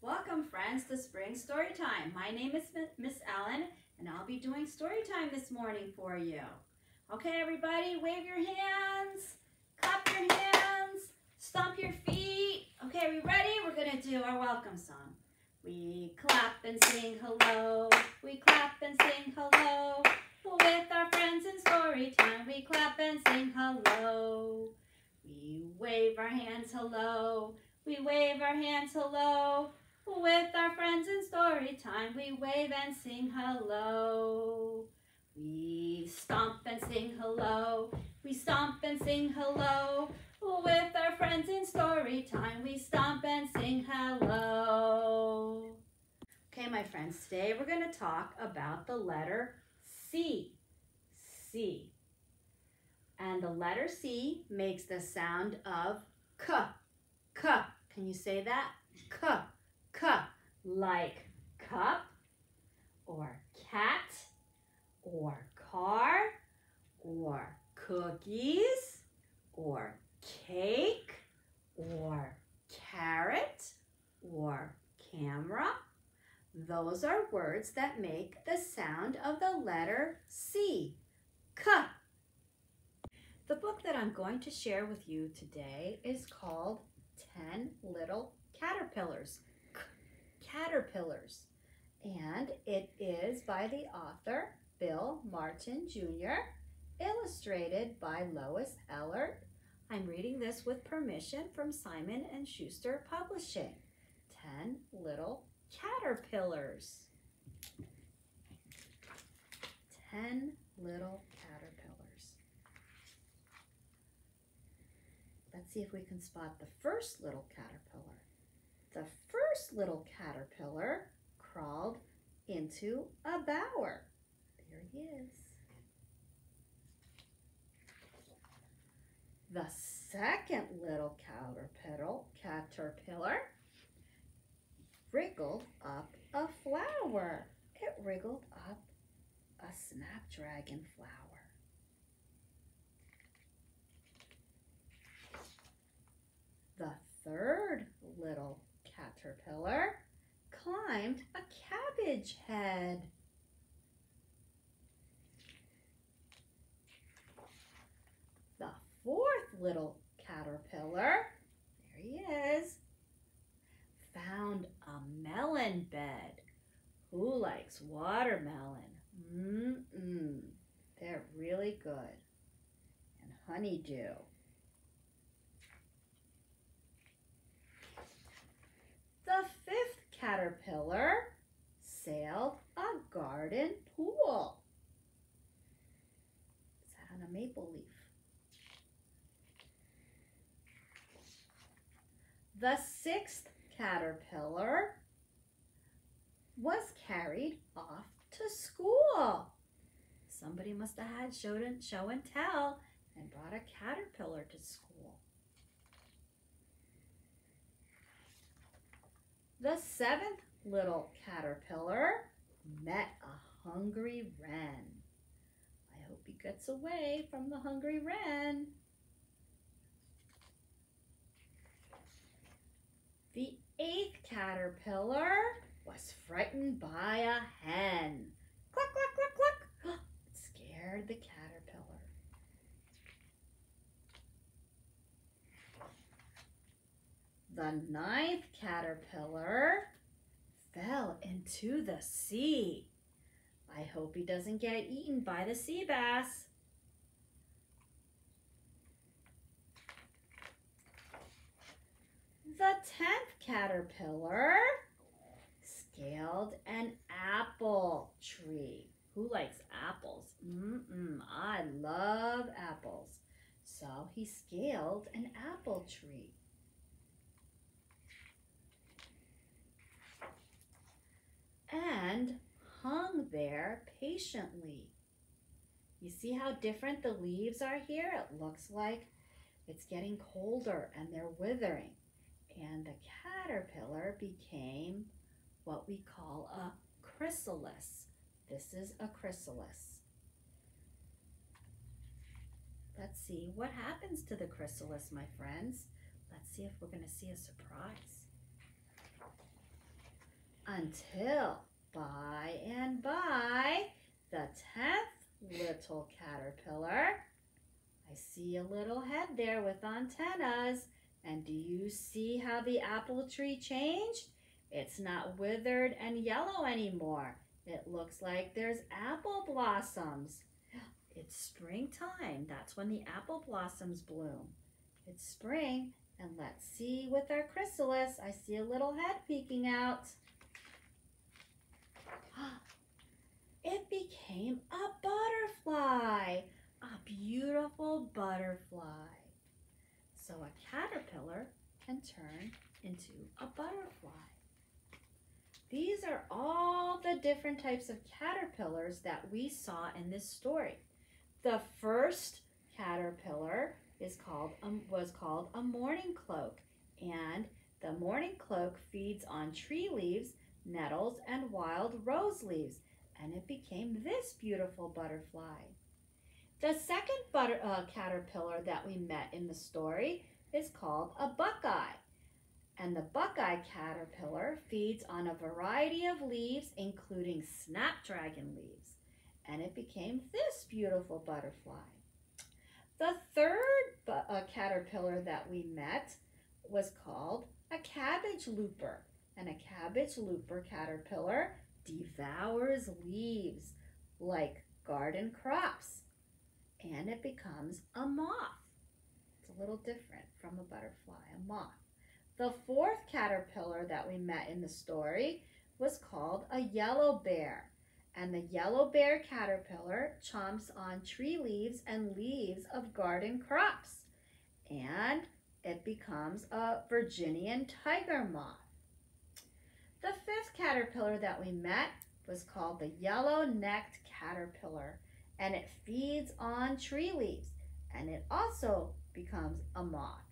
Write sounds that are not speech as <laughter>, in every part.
Welcome friends to Spring Story Time. My name is Miss Ellen and I'll be doing story time this morning for you. Okay everybody, wave your hands, clap your hands, stomp your feet. Okay, are we ready? We're gonna do our welcome song. We clap and sing hello, we clap and sing hello. With our friends in story time, we clap and sing hello. We wave our hands hello, we wave our hands hello. With our friends in story time, we wave and sing hello. We stomp and sing hello. We stomp and sing hello. With our friends in story time, we stomp and sing hello. Okay, my friends, today we're going to talk about the letter C. C. And the letter C makes the sound of K. K. Can you say that? K. K. Like cup or cat or car or cookies or cake or carrot or camera. Those are words that make the sound of the letter C. K. The book that I'm going to share with you today is called 10 Little Caterpillars. Caterpillars. And it is by the author Bill Martin Jr., illustrated by Lois Ehlert. I'm reading this with permission from Simon & Schuster Publishing. 10 Little Caterpillars. 10 Little Caterpillars. Let's see if we can spot the first little caterpillar. The first little caterpillar crawled into a bower. There he is. The second little caterpillar, caterpillar wriggled up a flower. It wriggled up a snapdragon flower. The third little caterpillar climbed a cabbage head. The fourth little caterpillar, there he is, found a melon bed. Who likes watermelon? Mmm, they're really good. And honeydew. The fifth caterpillar sailed a garden pool. Sat on a maple leaf. The sixth caterpillar was carried off to school. Somebody must have had show and, show and tell and brought a caterpillar to school. The seventh little caterpillar met a hungry wren. I hope he gets away from the hungry wren. The eighth caterpillar was frightened by a hen. The ninth caterpillar fell into the sea. I hope he doesn't get eaten by the sea bass. The tenth caterpillar scaled an apple tree. Who likes apples? Mm-mm, I love apples. So he scaled an apple tree. And hung there patiently. You see how different the leaves are here? It looks like it's getting colder and they're withering. And the caterpillar became what we call a chrysalis. This is a chrysalis. Let's see what happens to the chrysalis, my friends. Let's see if we're going to see a surprise. until by and by the tenth little caterpillar. I see a little head there with antennas. And do you see how the apple tree changed? It's not withered and yellow anymore. It looks like there's apple blossoms. <gasps> It's springtime. That's when the apple blossoms bloom. It's spring, and let's see with our chrysalis. I see a little head peeking out. It became a butterfly, a beautiful butterfly. So a caterpillar can turn into a butterfly. These are all the different types of caterpillars that we saw in this story. The first caterpillar is called um, was called a mourning cloak, and the mourning cloak feeds on tree leaves, nettles, and wild rose leaves, and it became this beautiful butterfly. The second butter, uh, caterpillar that we met in the story is called a buckeye. And the buckeye caterpillar feeds on a variety of leaves, including snapdragon leaves and it became this beautiful butterfly. The third uh, caterpillar that we met was called a cabbage looper. And a cabbage looper caterpillar devours leaves like garden crops. And it becomes a moth. It's a little different from a butterfly, a moth. The fourth caterpillar that we met in the story was called a yellow bear and the yellow bear caterpillar chomps on tree leaves and leaves of garden crops. And it becomes a Virginian tiger moth. The fifth caterpillar that we met was called the yellow-necked caterpillar, and it feeds on tree leaves, and it also becomes a moth.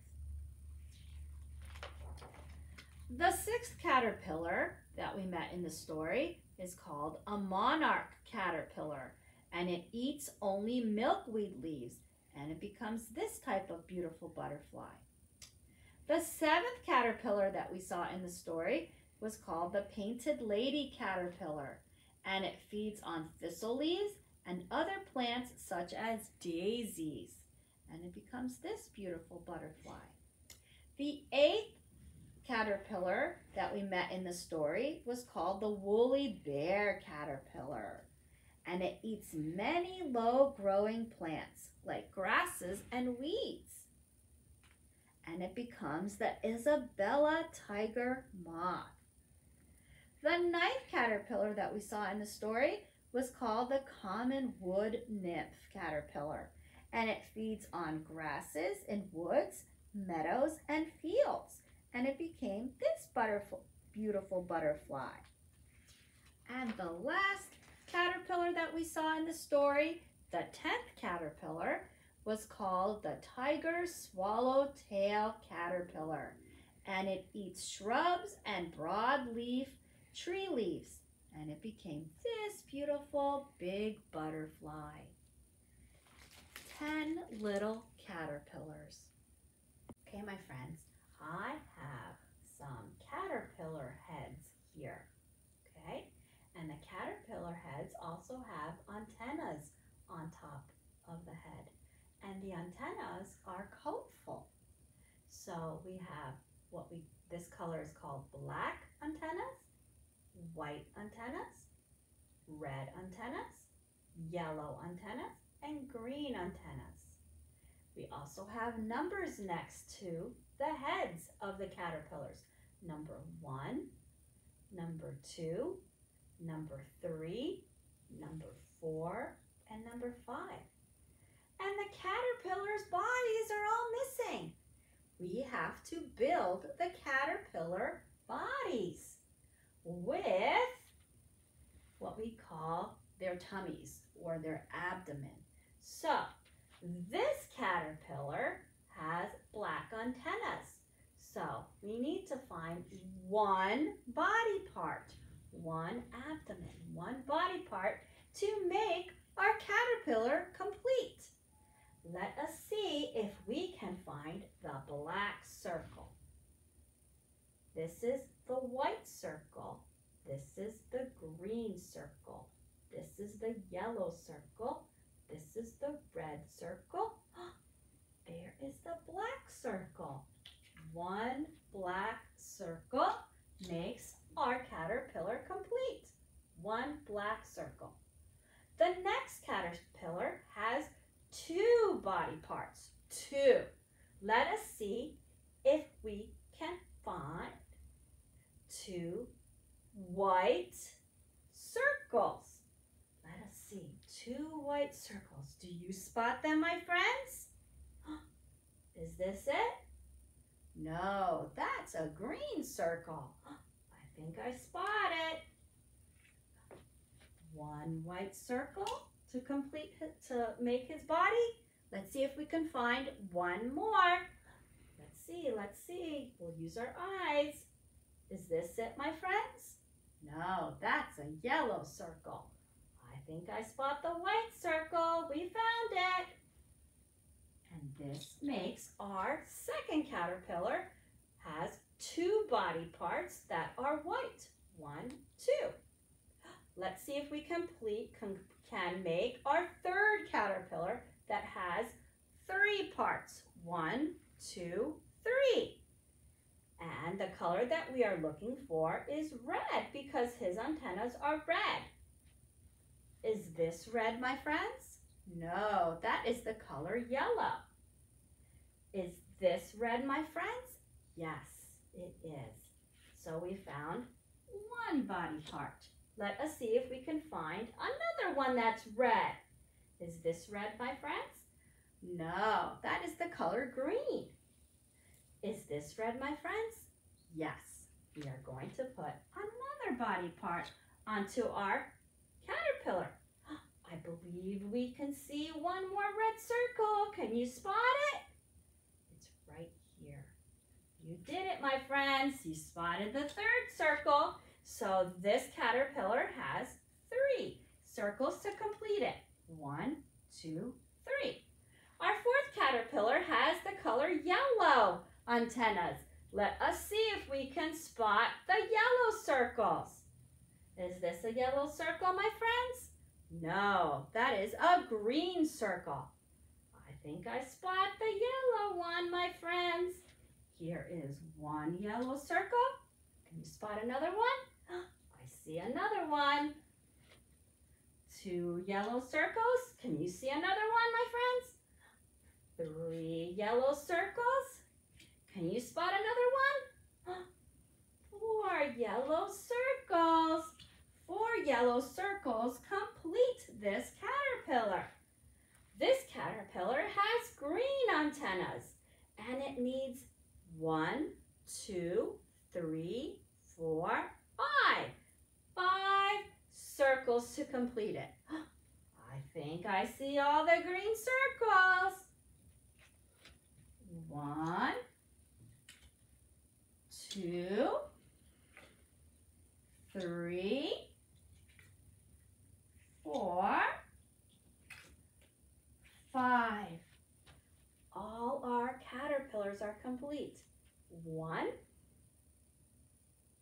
The sixth caterpillar that we met in the story is called a monarch caterpillar and it eats only milkweed leaves and it becomes this type of beautiful butterfly. The seventh caterpillar that we saw in the story was called the painted lady caterpillar and it feeds on thistle leaves and other plants such as daisies and it becomes this beautiful butterfly. The eighth caterpillar that we met in the story was called the woolly bear caterpillar. And it eats many low growing plants like grasses and weeds. And it becomes the Isabella tiger moth. The ninth caterpillar that we saw in the story was called the common wood nymph caterpillar. And it feeds on grasses in woods, meadows, and fields and it became this butterfly, beautiful butterfly. And the last caterpillar that we saw in the story, the 10th caterpillar, was called the tiger swallowtail caterpillar. And it eats shrubs and broadleaf tree leaves. And it became this beautiful big butterfly. 10 little caterpillars. Okay, my friends, I have some caterpillar heads here, okay? And the caterpillar heads also have antennas on top of the head. And the antennas are colorful. So we have what we, this color is called black antennas, white antennas, red antennas, yellow antennas, and green antennas. We also have numbers next to the heads of the caterpillars. Number one, number two, number three, number four, and number five. And the caterpillar's bodies are all missing. We have to build the caterpillar bodies with what we call their tummies or their abdomen. So this caterpillar has black antennas. So we need to find one body part, one abdomen, one body part to make our caterpillar complete. Let us see if we can find the black circle. This is the white circle This is the green circle. This is the yellow circle. This is the red circle. <gasps> There is the black circle. One black circle makes our caterpillar complete. One black circle. The next caterpillar has two body parts. Two. Let us see if we can find two white circles. Let us see. Two white circles. Do you spot them, my friends? <gasps> Is this it? No, that's a green circle. <gasps> I think I spot it. One white circle to complete to make his body. Let's see if we can find one more. Let's see, let's see. We'll use our eyes. Is this it, my friends? No, that's a yellow circle. I think I spot the white circle. We found it. And this makes our second caterpillar has two body parts that are white. One, two. <gasps> Let's see if we complete, can make our third caterpillar that has three parts. One, two, three. And the color that we are looking for is red because his antennas are red. Is this red, my friends? No, that is the color yellow. Is this red, my friends? Yes, it is. So we found one body part. Let us see if we can find another one that's red. Is this red, my friends? No, that is the color green. Is this red, my friends? Yes, we are going to put another body part onto our caterpillar. <gasps> I believe we can see one more red circle. Can you spot it? It's right here. You did it, my friends. You spotted the third circle. So this caterpillar has three circles to complete it. One, two, three. Our fourth caterpillar has the color yellow antennas. Let us see if we can spot the yellow circles. Is this a yellow circle, my friends? No, that is a green circle. I think I spot the yellow one, my friends. Here is one yellow circle. Can you spot another one? <gasps> I see another one. Two yellow circles. Can you see another one, my friends? Three yellow circles. Can you spot another one? <gasps> Four yellow circles. Four yellow circles complete this caterpillar. This caterpillar has green antennas and it needs one, two, three, four, five. Five circles to complete it. <gasps> I think I see all the green circles. One, two, three, four, five. All our caterpillars are complete. One,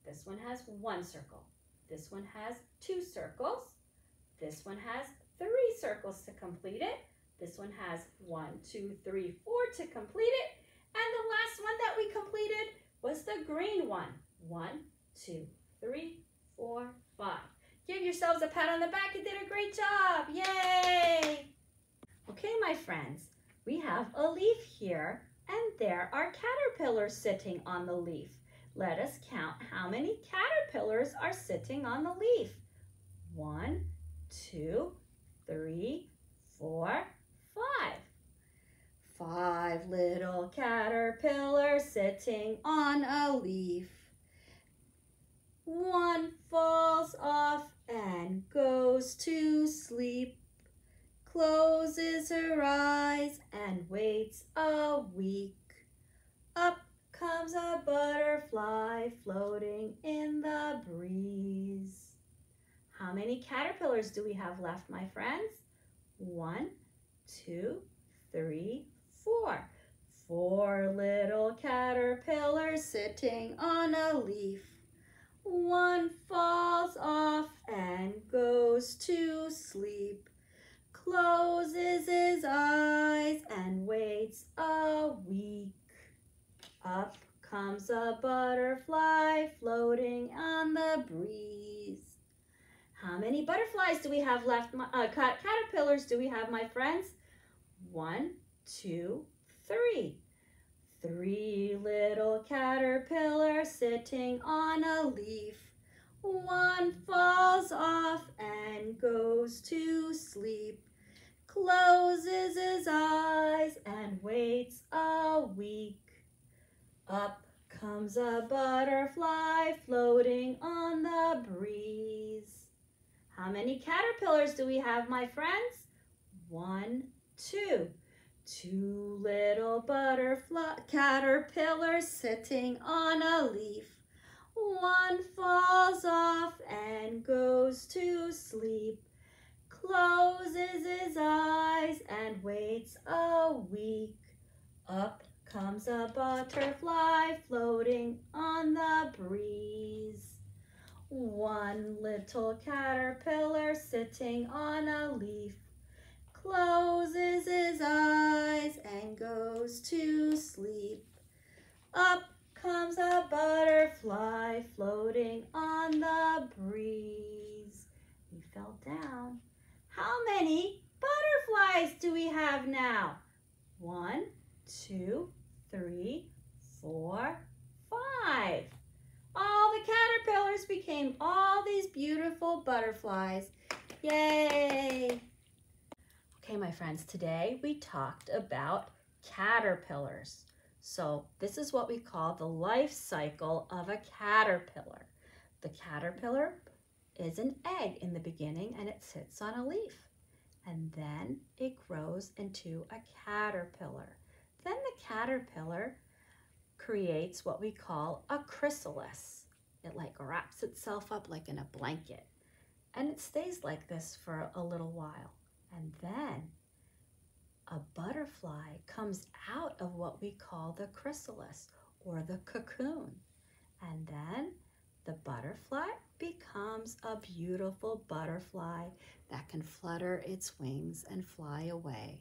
this one has one circle. This one has two circles. This one has three circles to complete it. This one has one, two, three, four to complete it. And the last one that we completed was the green one. One, two, three, four, five. Give yourselves a pat on the back. You did a great job. Yay! Okay, my friends, we have a leaf here and there are caterpillars sitting on the leaf. Let us count how many caterpillars are sitting on the leaf. One, two, three, four, five. Five little caterpillars sitting on a leaf. One falls off and goes to sleep, closes her eyes and waits a week. Up comes a butterfly floating in the breeze. How many caterpillars do we have left, my friends? One, two, three, four. Four little caterpillars sitting on a leaf. One falls off and goes to sleep. Closes his eyes and waits a week. Up comes a butterfly floating on the breeze. How many butterflies do we have left? Uh, caterpillars do we have, my friends? One, two, three. Three little caterpillars sitting on a leaf. One falls off and goes to sleep. Closes his eyes and waits a week. Up comes a butterfly floating on the breeze. How many caterpillars do we have, my friends? One, two. Two little butterfly caterpillars sitting on a leaf. One falls off and goes to sleep. Closes his eyes and waits a week. Up comes a butterfly floating on the breeze. One little caterpillar sitting on a leaf closes his eyes and goes to sleep. Up comes a butterfly floating on the breeze. He fell down. How many butterflies do we have now? One, two, three, four, five. All the caterpillars became all these beautiful butterflies. Yay! Okay, my friends, today we talked about caterpillars. So this is what we call the life cycle of a caterpillar. The caterpillar is an egg in the beginning and it sits on a leaf. And then it grows into a caterpillar. Then the caterpillar creates what we call a chrysalis. It like wraps itself up like in a blanket. And it stays like this for a little while. And then a butterfly comes out of what we call the chrysalis or the cocoon. And then the butterfly becomes a beautiful butterfly that can flutter its wings and fly away.